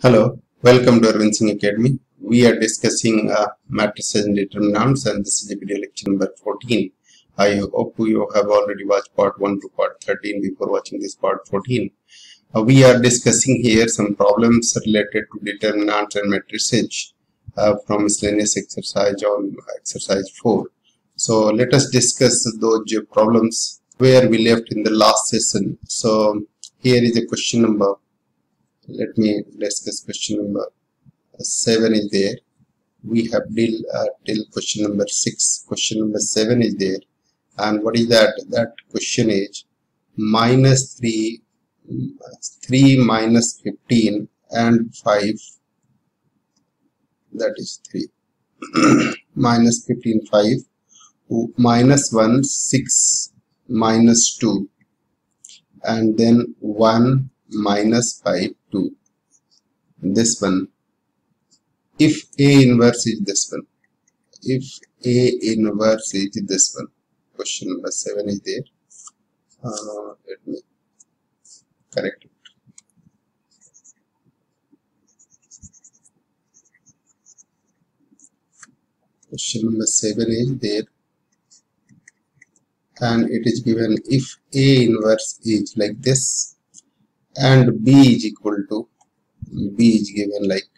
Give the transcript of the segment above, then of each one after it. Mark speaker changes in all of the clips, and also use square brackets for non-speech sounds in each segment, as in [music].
Speaker 1: Hello, welcome to Arbind Singh Academy. We are discussing uh, matrices and determinants and this is the video lecture number 14. I hope you have already watched part 1 to part 13 before watching this part 14. Uh, we are discussing here some problems related to determinants and matrices uh, from miscellaneous exercise on exercise 4. So let us discuss those problems where we left in the last session. So here is a question number let me discuss question number 7 is there. We have deal uh, till question number 6 question number 7 is there. And what is that? That question is minus 3 3 minus 15 and 5 that is 3 [clears throat] minus 15 5 minus 1 6 minus 2 and then 1 minus 5 2 this one. If a inverse is this one. If a inverse is this one. Question number 7 is there. Uh, let me correct it. Question number 7 is there. And it is given if a inverse is like this and b is equal to b is given like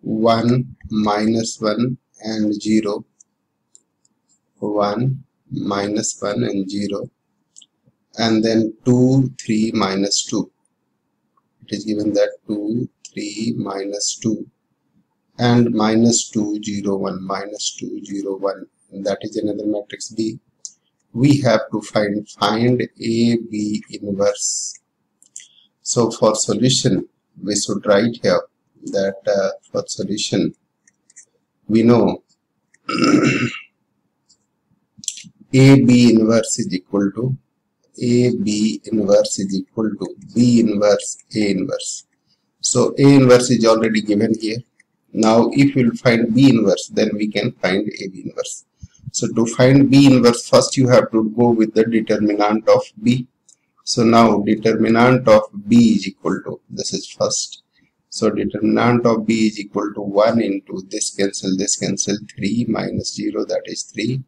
Speaker 1: 1 minus 1 and 0 1 minus 1 and 0 and then 2 3 minus 2 it is given that 2 3 minus 2 and minus 2 0 1 minus 2 0 1 that is another matrix b we have to find find a b inverse. So for solution we should write here that uh, for solution we know [clears throat] a b inverse is equal to a b inverse is equal to b inverse a inverse. So a inverse is already given here. Now if we will find b inverse then we can find a b inverse so to find B inverse, first you have to go with the determinant of B. So now determinant of B is equal to, this is first. So determinant of B is equal to 1 into this cancel, this cancel 3 minus 0 that is 3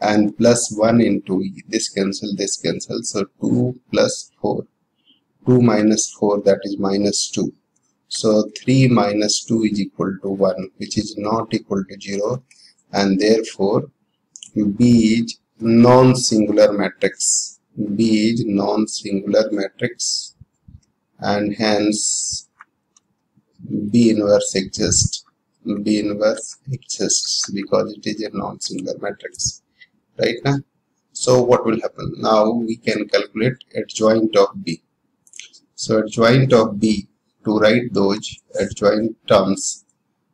Speaker 1: and plus 1 into this cancel, this cancel. So 2 plus 4, 2 minus 4 that is minus 2. So 3 minus 2 is equal to 1 which is not equal to 0 and therefore B is non-singular matrix. B is non-singular matrix and hence B inverse exists. B inverse exists because it is a non-singular matrix. Right now? So what will happen? Now we can calculate adjoint of B. So adjoint of B, to write those adjoint terms,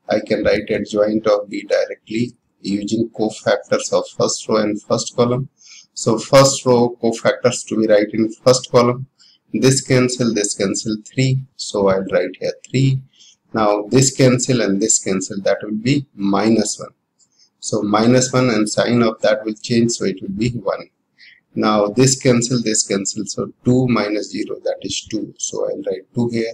Speaker 1: I can write adjoint of B directly using cofactors of first row and first column. So first row cofactors to be write in first column. This cancel, this cancel 3. So I'll write here 3. Now this cancel and this cancel that will be minus 1. So minus 1 and sign of that will change so it will be 1. Now this cancel, this cancel. So 2 minus 0 that is 2. So I'll write 2 here.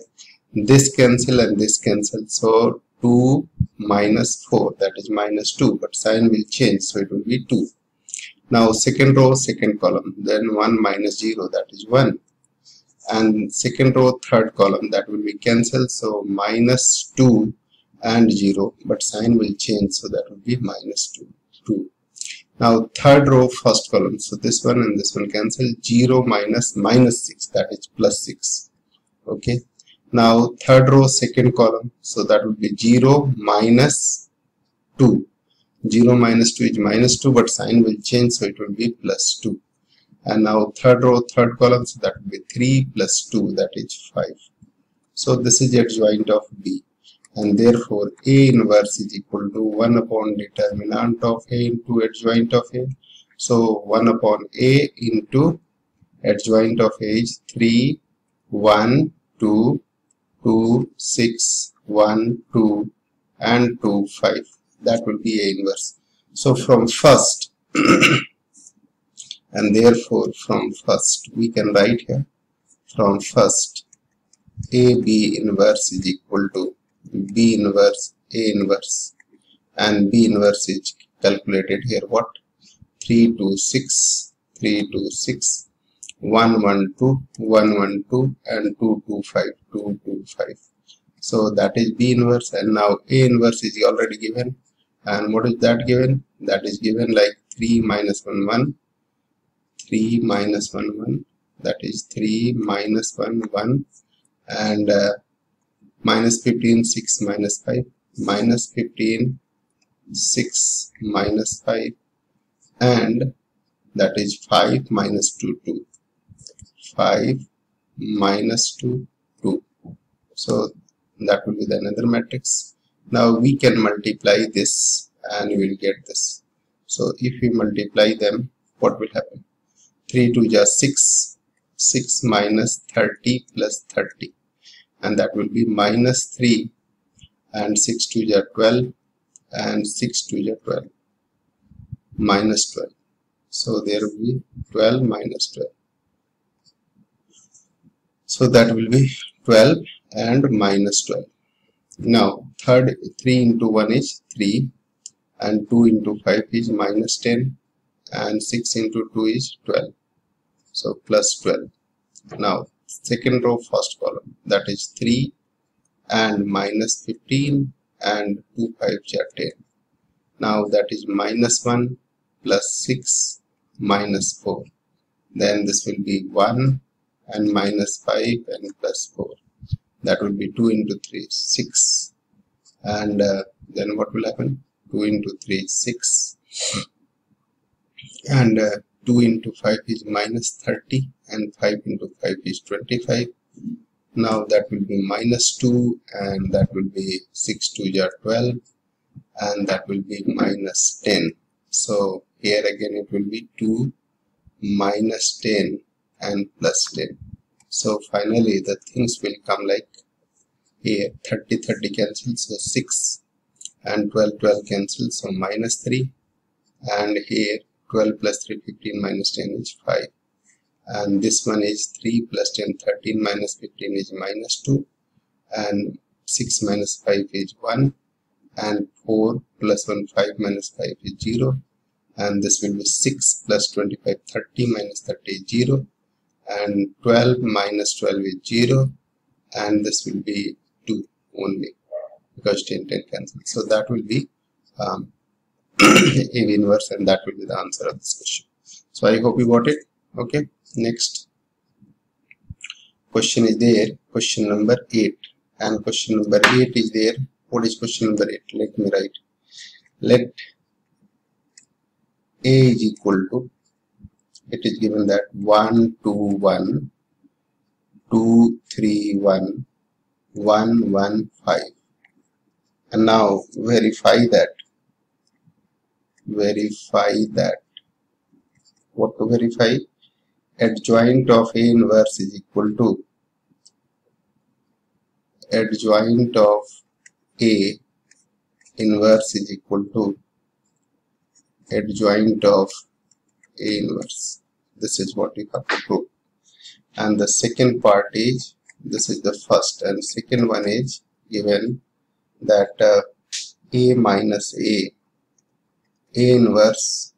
Speaker 1: This cancel and this cancel. So 2 minus 4 that is minus 2 but sign will change so it will be 2 now second row second column then 1 minus 0 that is 1 and second row third column that will be cancelled so minus 2 and 0 but sign will change so that will be minus 2 2 now third row first column so this one and this one cancel 0 minus minus 6 that is plus 6 okay now third row second column. So that would be 0 minus 2 0 minus 2 is minus 2 but sign will change so it will be plus 2 and now third row third column so that will be 3 plus 2 that is 5 so this is adjoint of b. And therefore a inverse is equal to 1 upon determinant of a into adjoint of a. So 1 upon a into adjoint of a is 3 1 2 2, 6, 1, 2 and 2, 5. That will be A inverse. So from first [clears throat] and therefore from first we can write here from first AB inverse is equal to B inverse A inverse and B inverse is calculated here what 3 to 6 3 to 6 1 1 2 1 1 2 and 2 2 5 2 2 5 so that is B inverse and now A inverse is already given. And what is that given? That is given like 3 minus 1 1 3 minus 1 1 that is 3 minus 1 1 and uh, minus 15 6 minus 5 minus 15 6 minus 5 and that is 5 minus 2 2 5 minus 2 2 so that will be the another matrix. Now we can multiply this and we will get this. So if we multiply them what will happen? 3 to just 6 6 minus 30 plus 30 and that will be minus 3 and 6 to the 12 and 6 to the 12 minus 12 so there will be 12 minus 12 so that will be 12 and minus 12 now third 3 into 1 is 3 and 2 into 5 is minus 10 and 6 into 2 is 12 so plus 12 now second row first column that is 3 and minus 15 and 2 5 are 10 now that is minus 1 plus 6 minus 4 then this will be 1 and minus 5 and plus 4 that will be 2 into 3 6 and uh, then what will happen? 2 into 3 6 and uh, 2 into 5 is minus 30 and 5 into 5 is 25 now that will be minus 2 and that will be 6 to the 12 and that will be minus 10 so here again it will be 2 minus 10 and plus 10 so finally the things will come like here 30 30 cancels so 6 and 12 12 cancels so minus 3 and here 12 plus 3 15 minus 10 is 5 and this one is 3 plus 10 13 minus 15 is minus 2 and 6 minus 5 is 1 and 4 plus 1 5 minus 5 is 0 and this will be 6 plus 25 30 minus 30 is 0 and 12 minus 12 is 0 and this will be 2 only because 10 10 cancel. So that will be um, [clears throat] AB inverse and that will be the answer of this question. So I hope you got it. Okay next. Question is there. Question number 8 and question number 8 is there. What is question number 8 let me write. Let a is equal to it is given that 1 2 1 2 3 1 1 1 5 and now verify that. Verify that. What to verify? Adjoint of a inverse is equal to adjoint of a inverse is equal to adjoint of a inverse this is what you have to prove and the second part is this is the first and second one is given that uh, a minus a. A inverse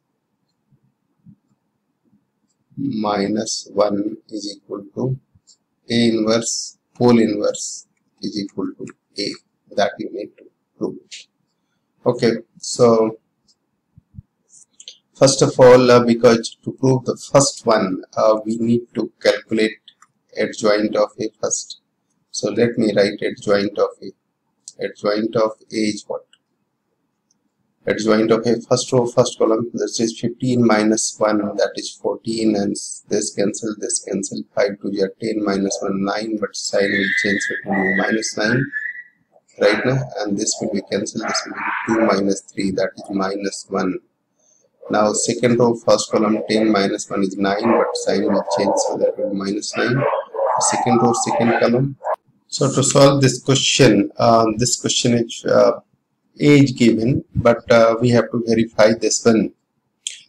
Speaker 1: minus 1 is equal to a inverse pole inverse is equal to a. That you need to prove. Okay so first of all uh, because to prove the first one uh, we need to calculate adjoint of a first. So let me write adjoint of a. Adjoint of a is what? Adjoint of a first row first column this is 15 minus 1 that is 14 and this cancel this cancel 5 to the 10 minus 1 9 but sign will change to minus 9 right now and this will be cancelled this will be 2 minus 3 that is minus 1 now second row first column 10 minus 1 is 9 but sign will change so that will be minus 9 second row second column. So to solve this question uh, this question is uh, age given but uh, we have to verify this one.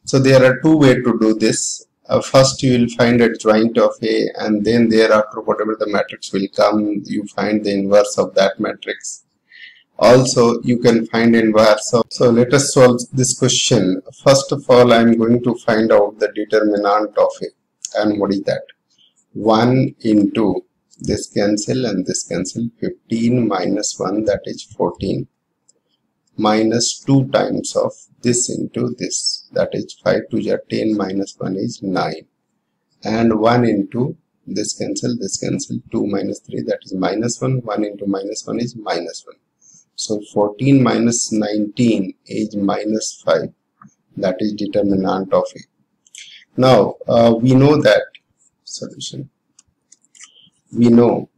Speaker 1: So there are two way to do this. Uh, first you will find adjoint of A and then thereafter whatever the matrix will come you find the inverse of that matrix also you can find inverse of so let us solve this question. First of all I am going to find out the determinant of A and what is that. 1 into this cancel and this cancel 15 minus 1 that is 14 minus 2 times of this into this that is 5 to the 10 minus 1 is 9 and 1 into this cancel this cancel 2 minus 3 that is minus 1 1 into minus 1 is minus 1 so 14 minus 19 is minus 5 that is determinant of A now uh, we know that solution we know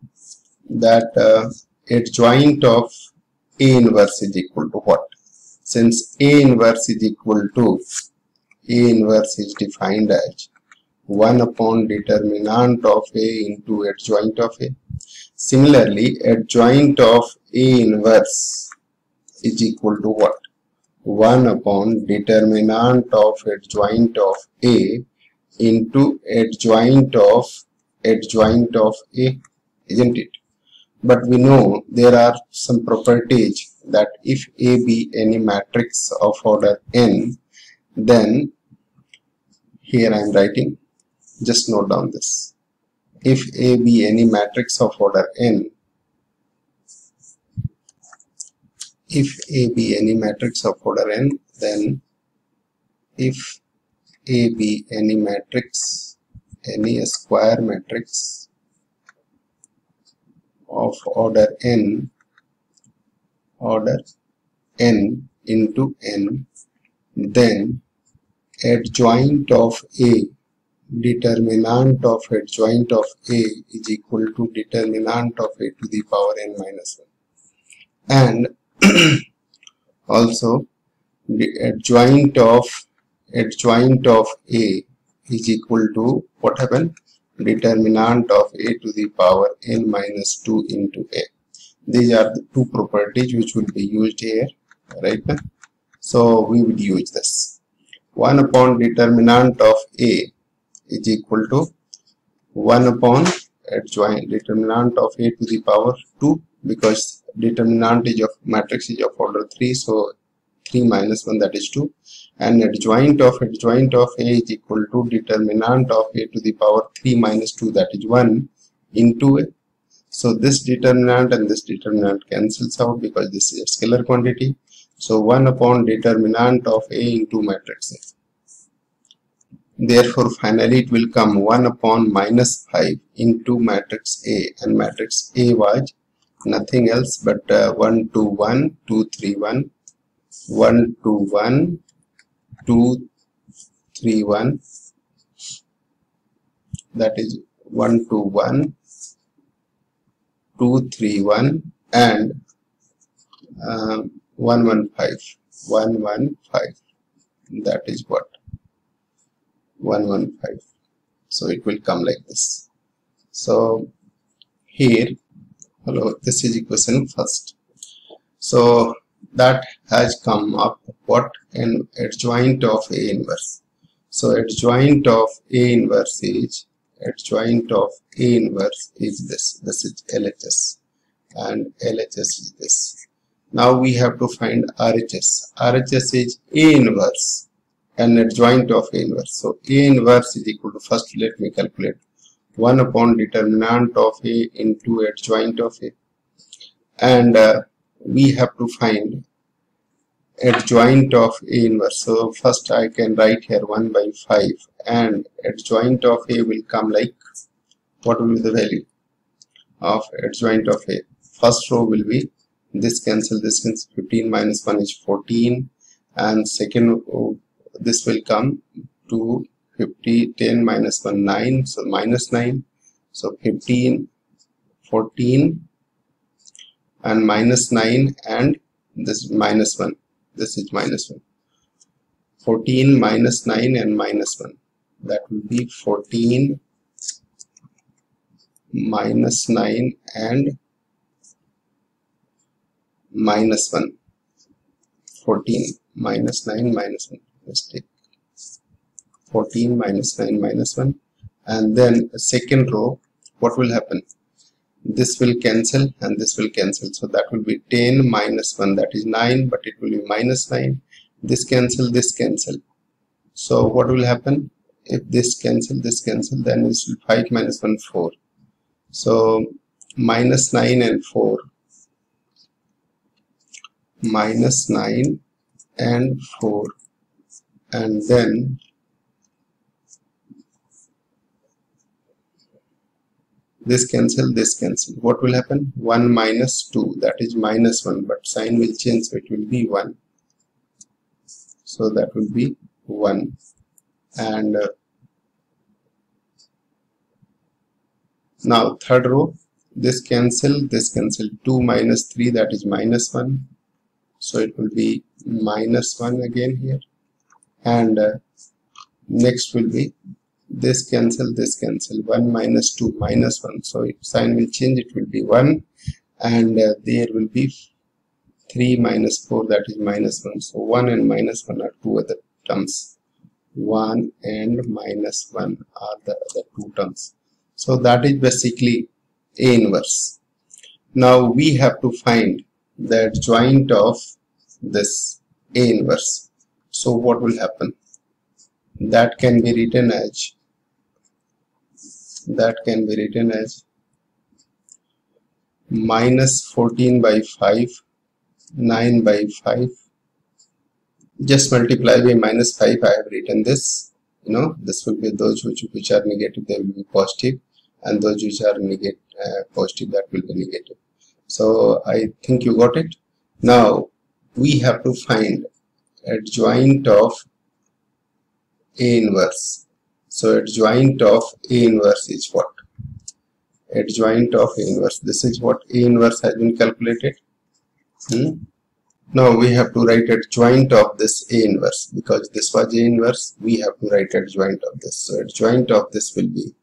Speaker 1: that uh, adjoint of a inverse is equal to what? Since A inverse is equal to A inverse is defined as 1 upon determinant of A into adjoint of A. Similarly, adjoint of A inverse is equal to what? 1 upon determinant of adjoint of A into adjoint of adjoint of A, isn't it? but we know there are some properties that if A be any matrix of order n then here I am writing just note down this if A be any matrix of order n. If A be any matrix of order n then if A be any matrix any square matrix of order n order n into n then adjoint of A determinant of adjoint of A is equal to determinant of A to the power n minus 1 and [clears throat] also the adjoint of adjoint of A is equal to what happened determinant of a to the power n minus 2 into a. These are the two properties which will be used here, right? So we will use this. 1 upon determinant of a is equal to 1 upon adjoint determinant of a to the power 2 because determinant is of matrix is of order 3 so 3 minus 1 that is 2 and adjoint of adjoint of a is equal to determinant of a to the power 3 minus 2 that is 1 into a. So this determinant and this determinant cancels out because this is a scalar quantity. So 1 upon determinant of a into matrix a therefore finally it will come 1 upon minus 5 into matrix a. And matrix a was nothing else but uh, 1 to 1 2 3 1 1 to 1 2 3 1 that is 1 to 1 2 3 1 and um, 115 115 that is what 115 so it will come like this so here hello this is equation first so that has come up what an adjoint of A inverse. So adjoint of A inverse is adjoint of A inverse is this. This is LHS and LHS is this. Now we have to find RHS. RHS is A inverse and adjoint of A inverse. So A inverse is equal to first let me calculate 1 upon determinant of A into adjoint of A and uh, we have to find adjoint of A inverse. So first I can write here 1 by 5 and adjoint of A will come like what will be the value of adjoint of A. First row will be this cancel this cancel 15 minus 1 is 14 and second this will come to 50 10 minus 1 9 so minus 9 so 15 14 and minus 9 and this minus 1 this is minus 1 14 minus 9 and minus 1 that will be 14 minus 9 and minus 1 14 minus 9 minus 1 mistake 14 minus 9 minus 1 and then second row what will happen? This will cancel and this will cancel. So that will be 10 minus 1 that is 9 but it will be minus 9 this cancel this cancel. So what will happen? If this cancel this cancel then this will 5 minus 1 4 so minus 9 and 4 minus 9 and 4 and then this cancel this cancel. What will happen? 1 minus 2 that is minus 1 but sign will change so it will be 1 so that will be 1 and uh, now third row this cancel this cancel. 2 minus 3 that is minus 1 so it will be minus 1 again here and uh, next will be this cancel this cancel. 1 minus 2 minus 1 so if sign will change it will be 1 and uh, there will be 3 minus 4 that is minus 1 so 1 and minus 1 are two other terms. 1 and minus 1 are the other two terms. So that is basically a inverse. Now we have to find the joint of this a inverse so what will happen? That can be written as that can be written as minus 14 by 5 9 by 5 just multiply by minus 5 I have written this. You know this will be those which, which are negative they will be positive and those which are negative uh, positive that will be negative. So I think you got it. Now we have to find adjoint of A inverse so adjoint of A inverse is what? Adjoint of A inverse. This is what A inverse has been calculated. Hmm? Now we have to write adjoint of this A inverse because this was A inverse. We have to write adjoint of this. So adjoint of this will be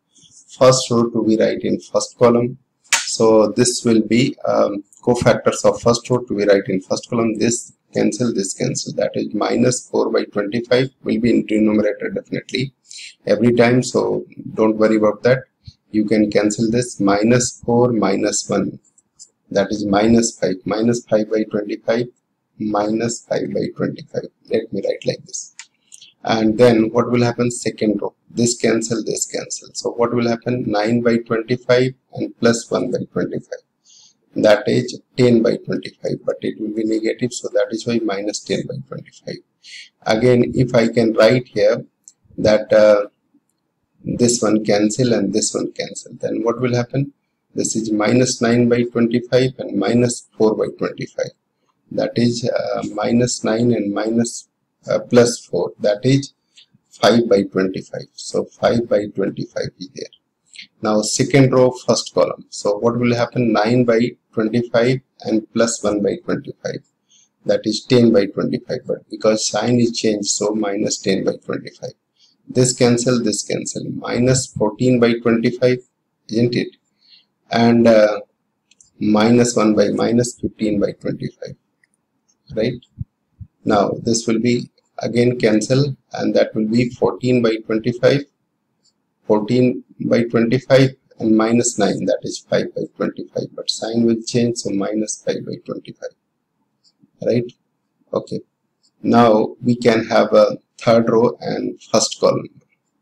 Speaker 1: first row to be right in first column. So this will be um, cofactors of first row to be right in first column. This cancel, this cancel. That is minus 4 by 25 will be in denominator definitely every time. So don't worry about that. You can cancel this minus 4 minus 1 that is minus 5 minus 5 by 25 minus 5 by 25 let me write like this. And then what will happen? Second row. This cancel this cancel. So what will happen? 9 by 25 and plus 1 by 25 that is 10 by 25 but it will be negative so that is why minus 10 by 25 again if I can write here that uh, this one cancel and this one cancel then what will happen? This is minus 9 by 25 and minus 4 by 25 that is uh, minus 9 and minus uh, plus 4 that is 5 by 25 so 5 by 25 is there now second row first column. So what will happen? 9 by 25 and plus 1 by 25 that is 10 by 25 but because sign is changed so minus 10 by 25 this cancel this cancel. Minus 14 by 25 isn't it? And uh, minus 1 by minus 15 by 25 right? Now this will be again cancel and that will be 14 by 25 14 by 25 and minus 9 that is 5 by 25 but sign will change so minus 5 by 25 right? Okay. Now we can have a third row and first column.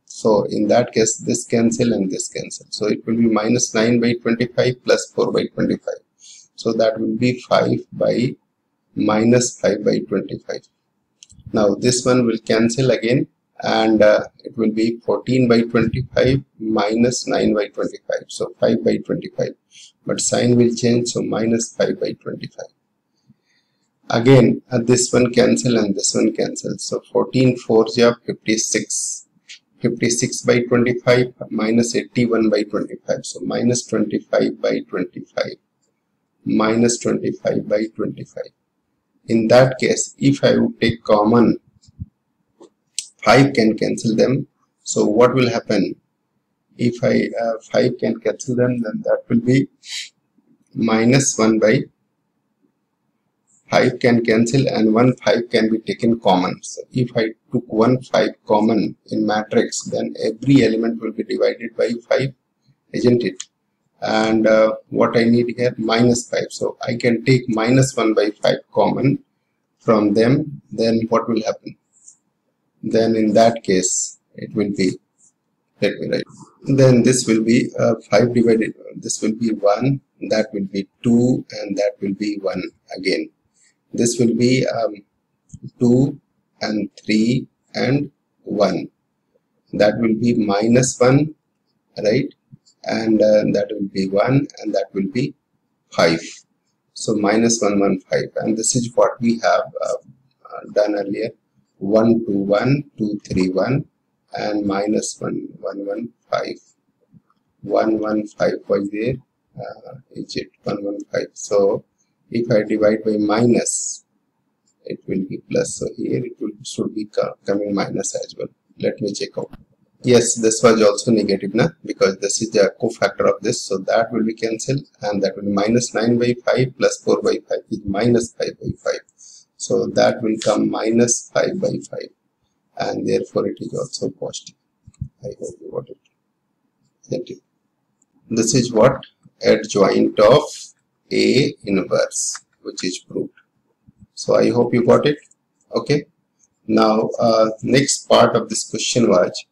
Speaker 1: So in that case this cancel and this cancel. So it will be minus 9 by 25 plus 4 by 25 so that will be 5 by minus 5 by 25 now this one will cancel again and uh, it will be 14 by 25 minus 9 by 25 so 5 by 25 but sign will change so minus 5 by 25 again uh, this one cancel and this one cancel. So 14 4 are 56 56 by 25 minus 81 by 25 so minus 25 by 25 minus 25 by 25 in that case if I would take common 5 can cancel them so what will happen if I uh, 5 can cancel them then that will be minus 1 by 5 can cancel and 1 5 can be taken common. So if I took 1 5 common in matrix then every element will be divided by 5 isn't it? And uh, what I need here minus 5. So I can take minus 1 by 5 common from them then what will happen? Then in that case it will be let me write. Then this will be uh, 5 divided this will be 1 that will be 2 and that will be 1 again. This will be um, 2 and 3 and 1 that will be minus 1 right? And uh, that will be 1 and that will be 5 so minus 1 1 5 and this is what we have uh, uh done earlier 1 2 1 2 3 1 and minus 1 1 1 5 1 1 5 was there uh, is it 1 1 5 so if I divide by minus it will be plus. So here it will should be coming minus as well. Let me check out. Yes this was also negative now because this is the cofactor of this. So that will be cancelled and that will be minus 9 by 5 plus 4 by 5 is minus 5 by 5 so that will come minus 5 by 5 and therefore it is also positive. I hope you got it. Thank you. This is what adjoint of A inverse which is proved. So I hope you got it. Okay. Now uh, next part of this question was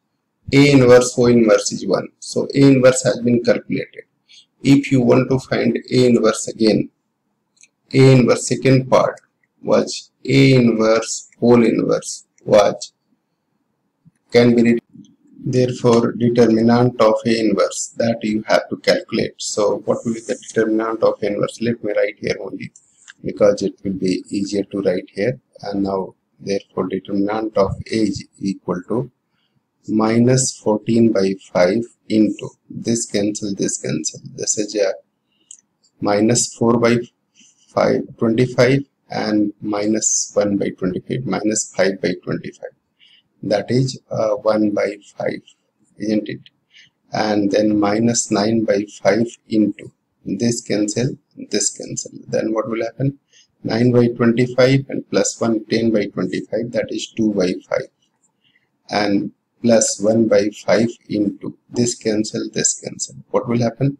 Speaker 1: A inverse O inverse is 1. So A inverse has been calculated. If you want to find A inverse again, A inverse second part was A inverse whole inverse was can be written. Therefore, determinant of A inverse that you have to calculate. So, what will be the determinant of A inverse? Let me write here only because it will be easier to write here. And now, therefore, determinant of A is equal to minus 14 by 5 into this cancel, this cancel. This is a minus 4 by 5, 25 and minus 1 by 25, minus 5 by 25 that is uh, 1 by 5 isn't it? And then minus 9 by 5 into. This cancel this cancel. Then what will happen? 9 by 25 and plus 1 10 by 25 that is 2 by 5 and plus 1 by 5 into. This cancel this cancel. What will happen?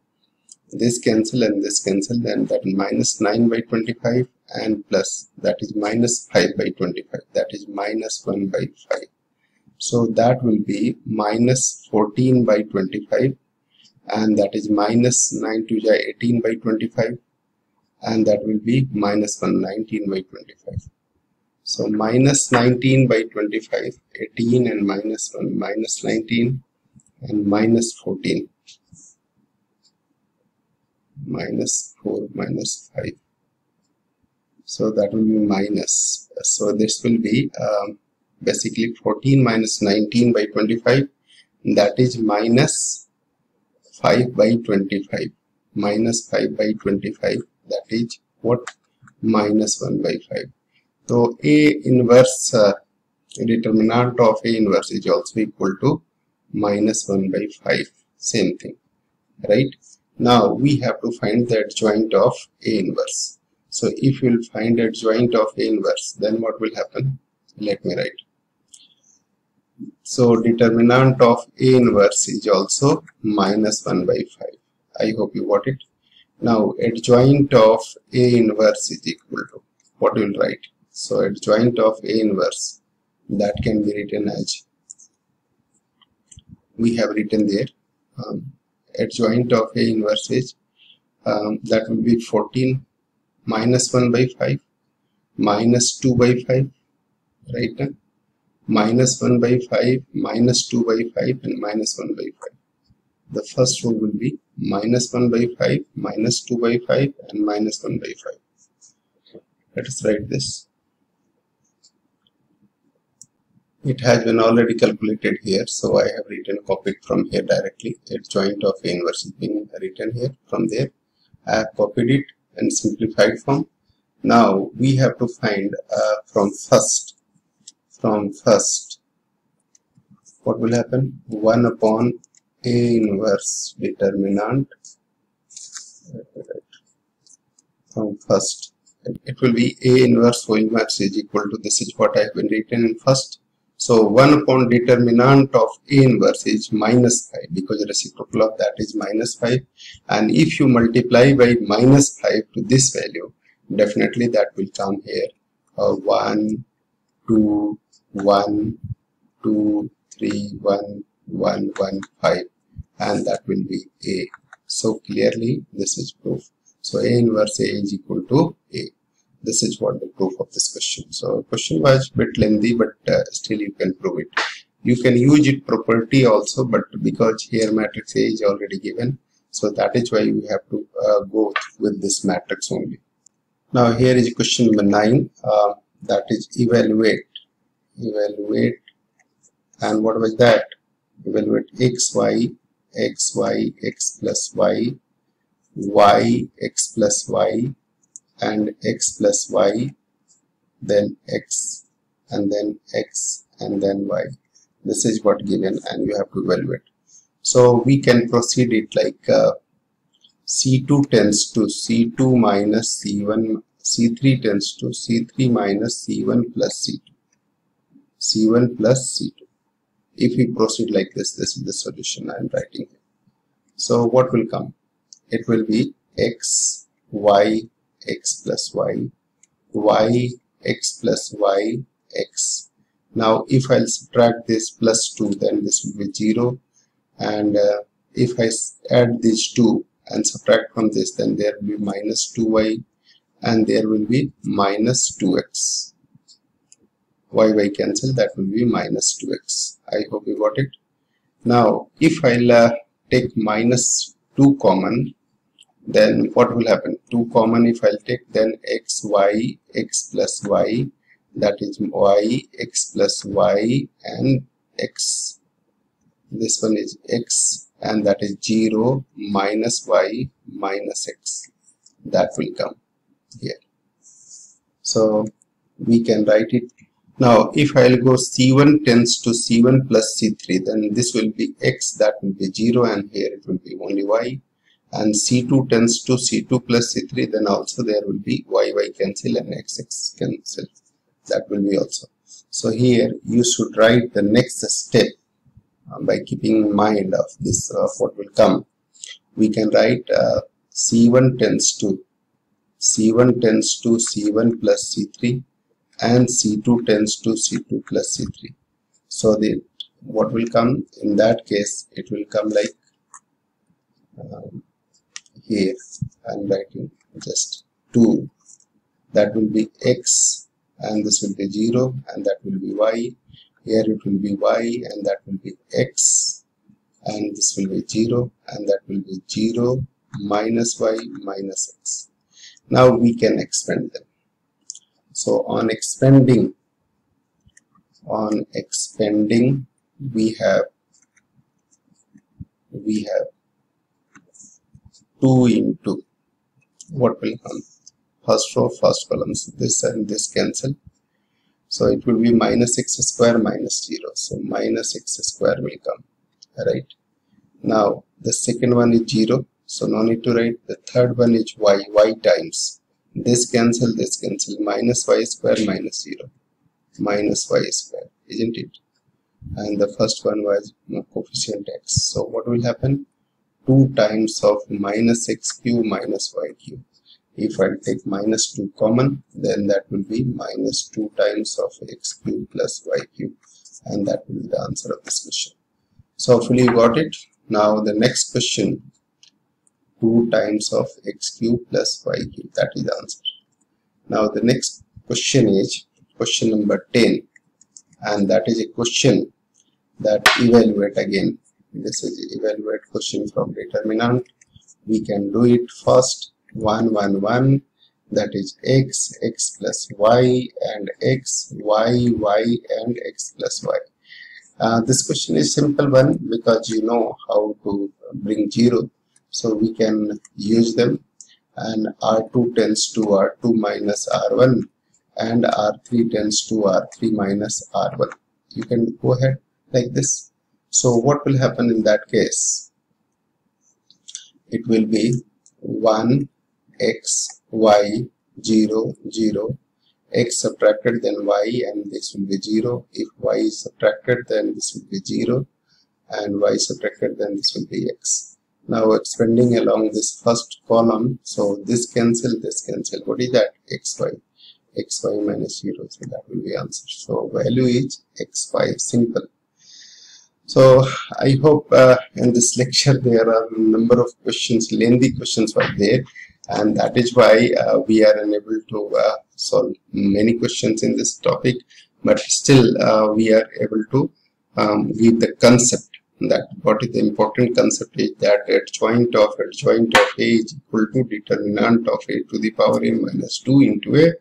Speaker 1: This cancel and this cancel then that minus 9 by 25 and plus that is minus 5 by 25 that is minus 1 by 5 so that will be minus 14 by 25 and that is minus 9 to 18 by 25 and that will be minus 119 by 25. So minus 19 by 25, 18 and minus 1, minus 19 and minus 14, minus 4, minus 5. So that will be minus. So this will be um, basically 14 minus 19 by 25 that is minus 5 by 25 minus 5 by 25 that is what? Minus 1 by 5 so a inverse uh, determinant of a inverse is also equal to minus 1 by 5 same thing. Right? Now we have to find the adjoint of a inverse so if you will find a joint of a inverse then what will happen let me write so determinant of A inverse is also minus 1 by 5. I hope you got it. Now adjoint of A inverse is equal to what you will write. So adjoint of A inverse that can be written as we have written there um, adjoint of A inverse is um, that will be 14 minus 1 by 5 minus 2 by 5 right now minus 1 by 5, minus 2 by 5 and minus 1 by 5. The first row will be minus 1 by 5, minus 2 by 5 and minus 1 by 5. Let us write this. It has been already calculated here so I have written copied from here directly. Adjoint of inverse is being written here from there. I have copied it in simplified form. Now we have to find uh, from first from first what will happen 1 upon a inverse determinant from first it will be A inverse O inverse is equal to this is what I have been written in first. So 1 upon determinant of A inverse is minus 5 because reciprocal of that is minus 5 and if you multiply by minus 5 to this value definitely that will come here uh, 1, 2, 1, 2, 3, 1, 1, 1, 5 and that will be A. So clearly this is proof. So A inverse A is equal to A. This is what the proof of this question. So question was a bit lengthy but uh, still you can prove it. You can use it property also but because here matrix A is already given so that is why we have to uh, go with this matrix only. Now here is question number 9 uh, that is evaluate evaluate and what was that evaluate x y x y x plus y y x plus y and x plus y then x and then x and then y. This is what given and you have to evaluate. So we can proceed it like uh, c2 tends to c2 minus c1 c3 tends to c3 minus c1 plus c2 c1 plus c2 if we proceed like this this is the solution I am writing here. So what will come? It will be x y x plus y y x plus y x. Now if I'll subtract this plus 2 then this will be 0 and uh, if I add these 2 and subtract from this then there will be minus 2y and there will be minus 2x y y cancel that will be minus 2x I hope you got it. Now if I'll uh, take minus 2 common then what will happen 2 common if I'll take then x y x plus y that is y x plus y and x. This one is x and that is 0 minus y minus x. That will come here. So we can write it. Now, if I'll go C1 tends to C1 plus C3, then this will be X, that will be 0, and here it will be only Y. And C2 tends to C2 plus C3, then also there will be Y, Y cancel and X, X cancel. That will be also. So here you should write the next step uh, by keeping in mind of this, uh, what will come. We can write uh, C1 tends to C1 tends to C1 plus C3 and C2 tends to C2 plus C3. So the what will come in that case it will come like um, here I'm writing just 2 that will be x and this will be 0 and that will be y. Here it will be y and that will be x and this will be 0 and that will be 0 minus y minus x. Now we can expand them. So on expanding on expanding we have we have 2 into what will come first row first columns this and this cancel. So it will be minus x square minus 0 so minus x square will come right? Now the second one is 0 so no need to write. The third one is y y times. This cancel this cancel. Minus y square minus 0 minus y square isn't it? And the first one was coefficient x. So what will happen 2 times of minus x cube minus y cube. If I take minus 2 common then that will be minus 2 times of x cube plus y cube and that will be the answer of this question. So hopefully you got it. Now the next question. 2 times of x cube plus y cube that is the answer. Now the next question is question number 10 and that is a question that evaluate again this is evaluate question from determinant. We can do it first. 1 1 1 that is x x plus y and x y y and x plus y. Uh, this question is simple one because you know how to bring zero. So we can use them. And R2 tends to R2 minus R1 and R3 tends to R3 minus R1 you can go ahead like this so what will happen in that case? It will be 1 x y 0 0 x subtracted then y and this will be 0 if y is subtracted then this will be 0 and y subtracted then this will be x. Now expanding along this first column. So this cancel this cancel. What is that? Xy xy minus 0 so that will be answer. So value is xy simple so i hope uh, in this lecture there are a number of questions lengthy questions were there and that is why uh, we are unable to uh, solve many questions in this topic but still uh, we are able to um, give the concept that what is the important concept is that adjoint of adjoint of a is equal to determinant of a to the power n minus 2 into a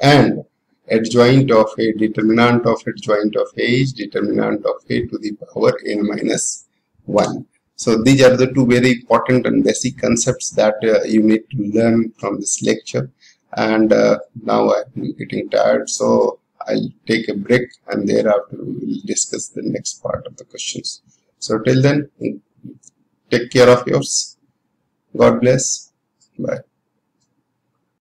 Speaker 1: and adjoint of a determinant of adjoint of a is determinant of a to the power n minus 1 so these are the two very important and basic concepts that uh, you need to learn from this lecture. And uh, now i'm getting tired so i'll take a break and thereafter we will discuss the next part of the questions. So till then take care of yours. God bless. Bye